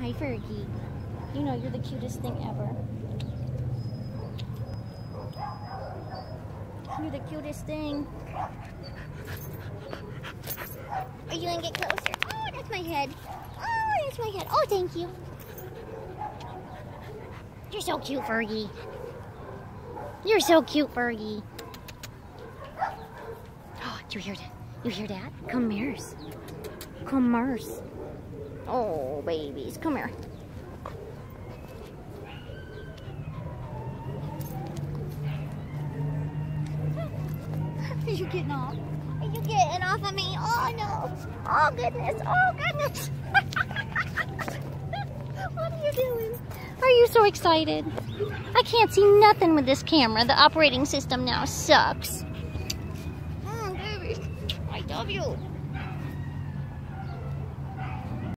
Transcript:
Hi, Fergie. You know you're the cutest thing ever. You're the cutest thing. Are you gonna get closer? Oh, that's my head. Oh, that's my head. Oh, thank you. You're so cute, Fergie. You're so cute, Fergie. Oh, do you hear that? You hear that? Come here. Oh, babies, come here. Are you getting off? Are you getting off of me? Oh no! Oh goodness! Oh goodness! what are you doing? Are you so excited? I can't see nothing with this camera. The operating system now sucks. Oh, baby. I love you.